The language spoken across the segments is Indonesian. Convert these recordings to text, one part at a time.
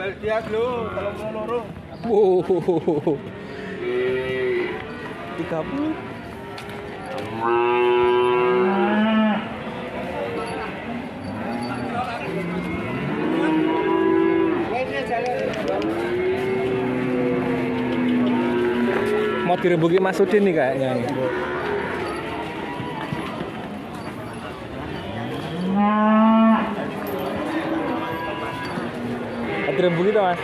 Belgia lho, kalau mau loro. Wow. 30. Mau dirembuki Mas Udin nih kayaknya. Dirembuki tuh Mas.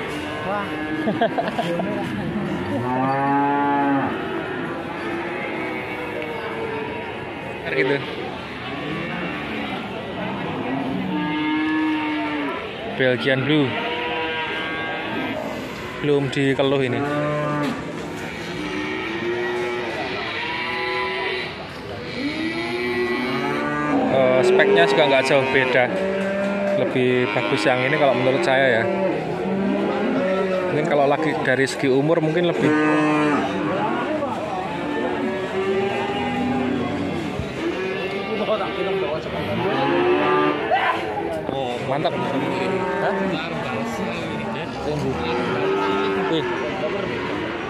Kayak gitu. Belgian Blue. Belum dikeluh ini. Eh, speknya juga nggak jauh beda. Lebih bagus yang ini kalau menurut saya ya. Mungkin kalau lagi dari segi umur mungkin lebih. Mantap.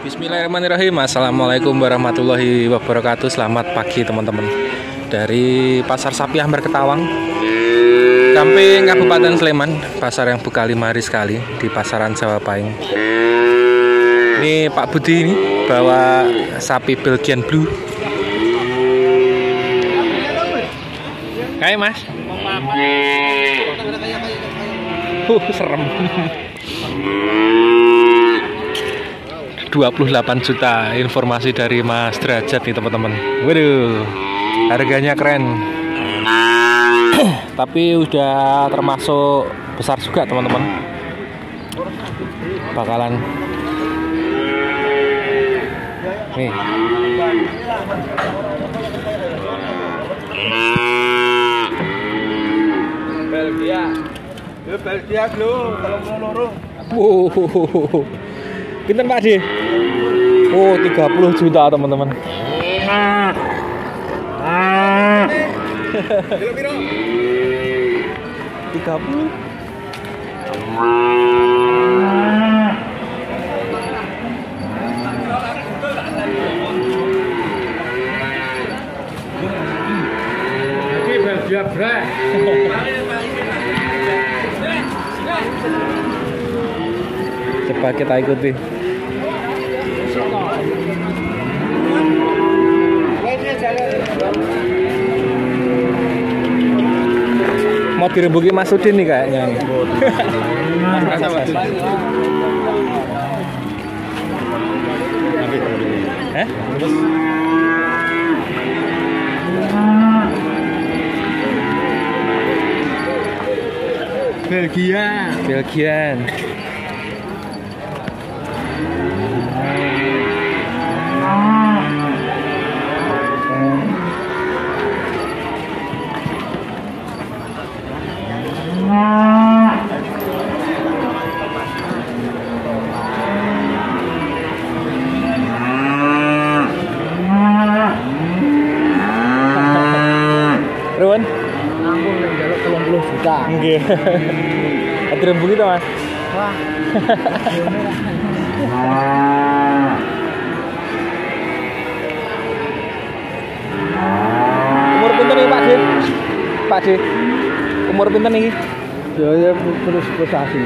Bismillahirrahmanirrahim. Assalamualaikum warahmatullahi wabarakatuh. Selamat pagi teman-teman. Dari Pasar Sapi Ambar Samping Kabupaten Sleman Pasar yang buka lima hari sekali Di pasaran Jawa Paing Ini Pak Budi ini Bawa sapi Belgian Blue. Kayak mas. Uh, serem. 28 juta informasi dari Mas Derajat nih teman-teman. Waduh harganya keren tapi udah termasuk besar juga teman-teman. Bakalan. Nih. Belgia. Belgia lho, kalau mau loro. wow. Pinten Pak De oh 30 juta teman-teman Kilo piro? 30 Iki Belgia bra. coba kita ikuti dirembuki Mas Udin nih kayaknya. Hah? Belgia. Belgian Ruwen? Nampung ning jaluk 30 juta. Nggih. Ati Mas? Wah. Umur pinten iki, Pak De? Pak De. Umur pinten iki? Ya ya terus prestasi.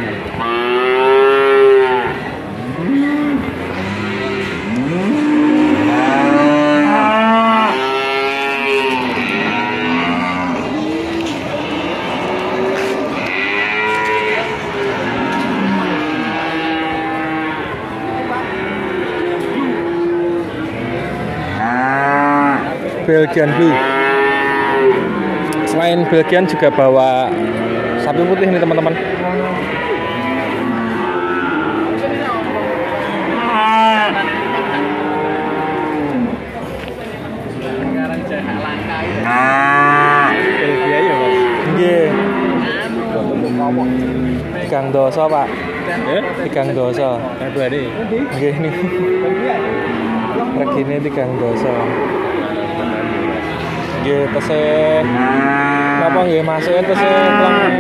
Belgian Blue. Selain Belgian juga bawa sapi putih nih teman-teman. Belgia ya, Mas. Tigang dosa, Pak. Tigang dosa. Ini. Regine tigang dosa. Nggih, pesen. Napa nggih masuk pesen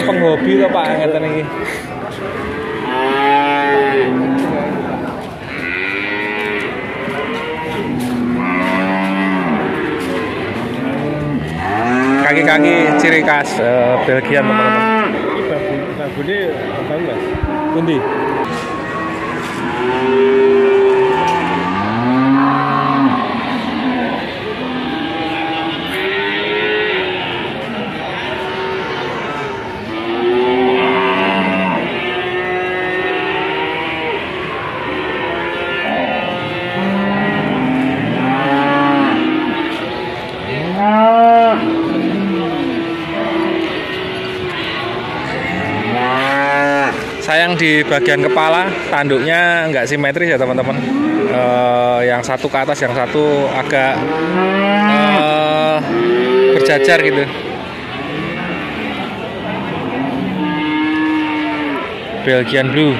penghobi to Pak ngeten iki. kaki-kaki ciri khas uh, Belgia teman-teman. Ini bagune apa enggak? Pundi? Sayang di bagian kepala tanduknya nggak simetris ya teman-teman. Eh, yang satu ke atas yang satu agak eh, berjajar gitu. Belgian Blue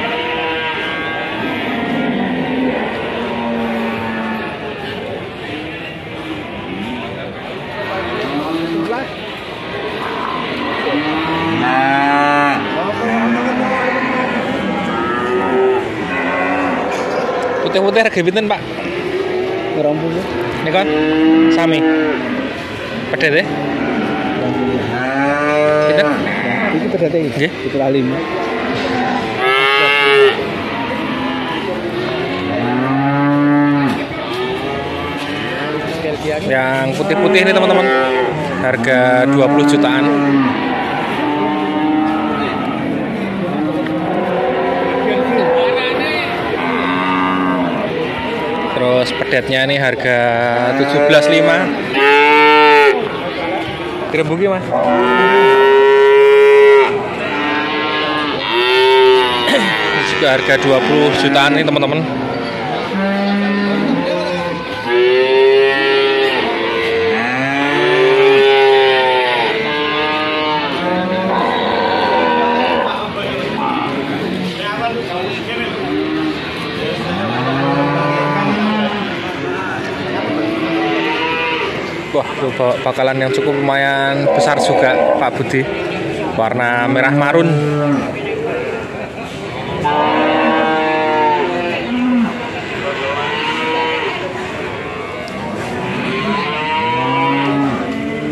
putih-putih harga pinten pak Orang punya. ini kan sami pedet ya kita Ini ternyata ini. Nggih. Itu alim. yang putih-putih ini teman-teman harga 20 jutaan terus pedetnya ini harga 17.5 Direbuki mas. Juga harga 20 jutaan nih teman-teman bakalan yang cukup lumayan besar juga Pak Budi. Warna merah marun.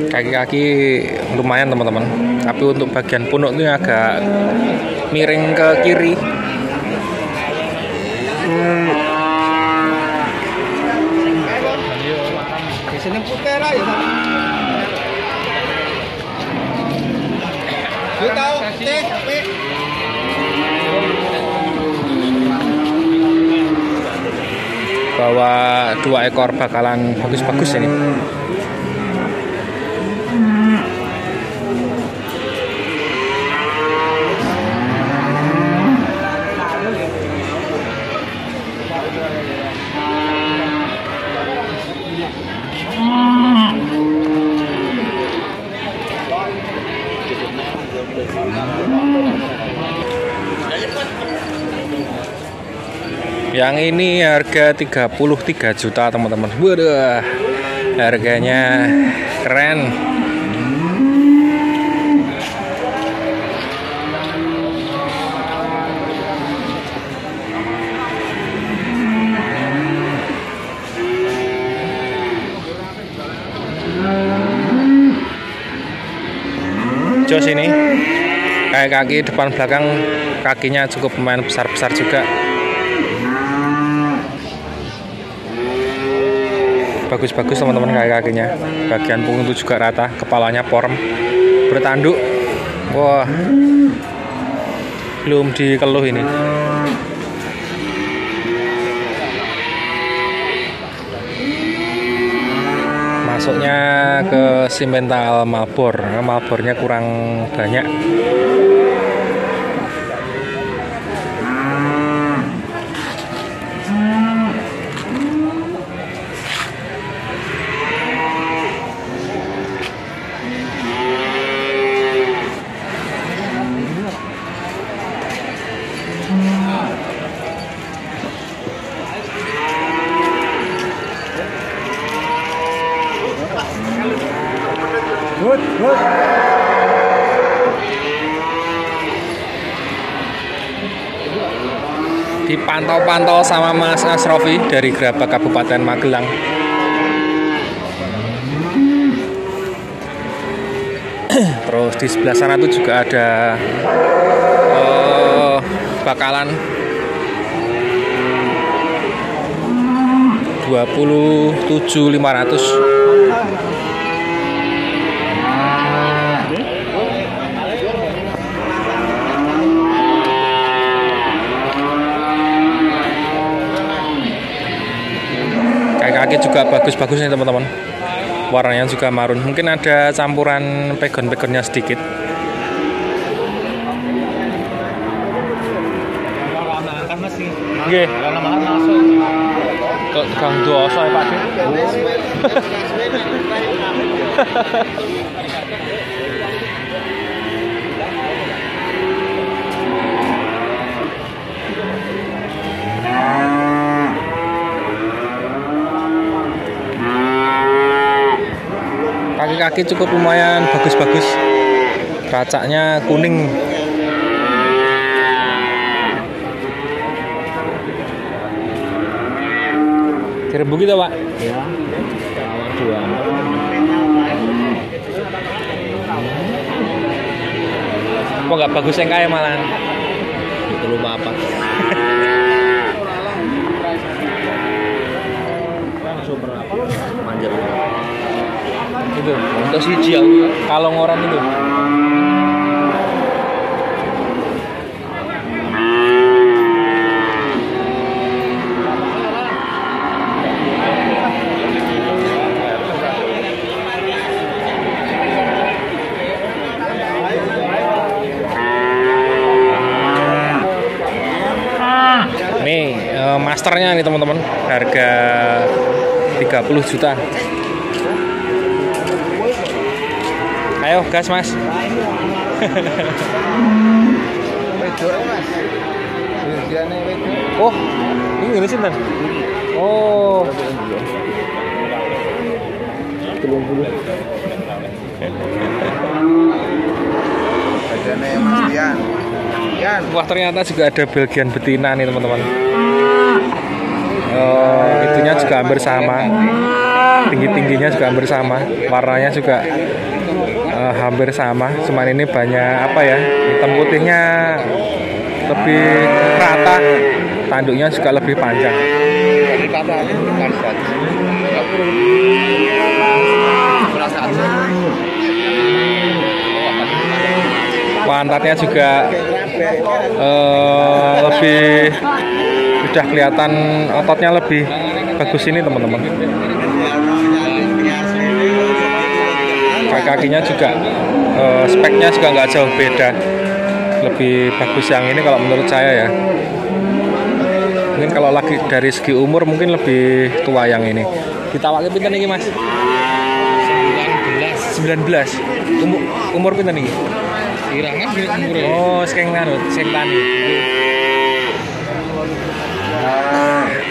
Kaki-kaki lumayan teman-teman. Tapi untuk bagian punuk ini agak miring ke kiri. Di sini putih lah ya. Bawa dua ekor bakalan bagus-bagus ini. Yang ini harga 33 juta teman-teman. Waduh. Harganya keren. Jos ini kayak kaki depan belakang kakinya cukup lumayan besar-besar juga bagus-bagus teman-teman kayak kakinya bagian punggung itu juga rata kepalanya porem. Bertanduk. Wah. Belum dikeluh ini. Masuknya ke simental Malbor. Nah, Malbornya kurang banyak dipantau-pantau sama Mas Asrofi dari Gerabak Kabupaten Magelang. Terus di sebelah sana tuh juga ada uh, bakalan 27500 juga bagus-bagus nih teman-teman warnanya juga marun mungkin ada campuran pegon-pegonnya sedikit Oke. Kok Kang Doso ya Pak? kaki-kaki cukup lumayan bagus-bagus racaknya kuning Direbuk gitu pak? Ya. Dua. Kok nggak bagus yang kaya malah? Itu lupa apa? Manjat. Itu. Untuk si aku. Kalau ngoran itu. Eh, masternya nih teman-teman, harga 30 juta. Ayo, gas mas. Oh, ini sih Oh. Badannya Mas Dian. Dian. wah ternyata juga ada Belgian betina nih teman-teman. Oh, itunya juga hampir sama. Tinggi-tingginya juga hampir sama. Warnanya juga eh, hampir sama. Cuman ini banyak apa ya? Hitam putihnya lebih rata. Tanduknya juga lebih panjang. Pantatnya juga eh, lebih sudah kelihatan ototnya lebih bagus ini teman-teman. Kaki-kakinya juga eh, speknya juga nggak jauh beda. Lebih bagus yang ini kalau menurut saya ya. Mungkin kalau lagi dari segi umur mungkin lebih tua yang ini. Ditawaknya pinten ini mas? 19 Umur, umur pinten ini? Irangan umur Oh, sing anu, sing tani.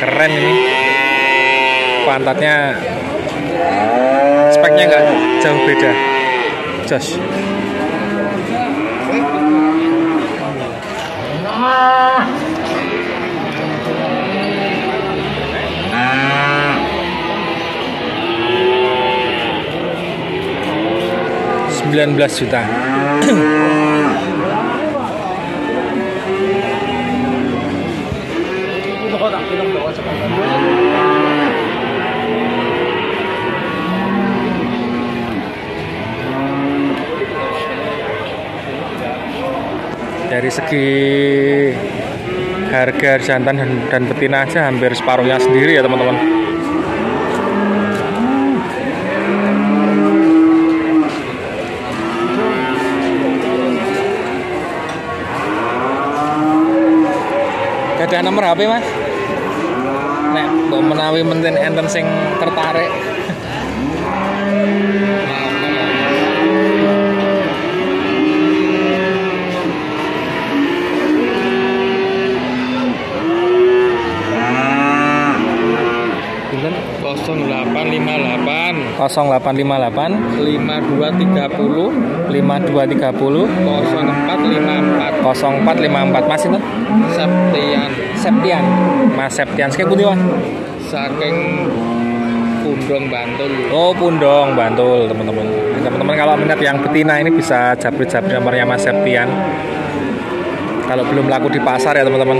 Keren ini. Pantatnya speknya nggak jauh beda. Jos. Sembilan belas juta. Dari segi harga jantan dan, dan betina aja hampir separuhnya sendiri ya teman-teman ada nomor HP mas? Nek, mbok menawi menten enten sing tertarik 0858 0858 5230 5230 0454 0454 Mas itu Septian. Septian. Mas Septian. Sekali putih Mas? Saking Pundong Bantul. Oh Pundong Bantul teman-teman. Teman-teman kalau minat yang betina ini bisa jabri-jabri nomornya Mas Septian. Kalau belum laku di pasar ya teman-teman.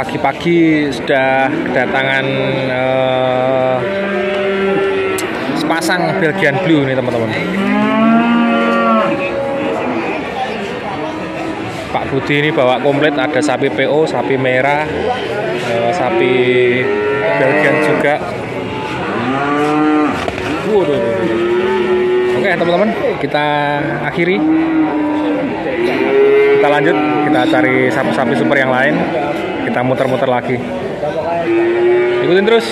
Pagi-pagi sudah kedatangan eh, sepasang Belgian Blue nih teman-teman. Pak Budi ini bawa komplit ada sapi PO, sapi merah, eh, sapi Belgian juga. Oke teman-teman, kita akhiri. Kita lanjut, kita cari sapi-sapi super yang lain. Kita muter-muter lagi. Ikutin terus.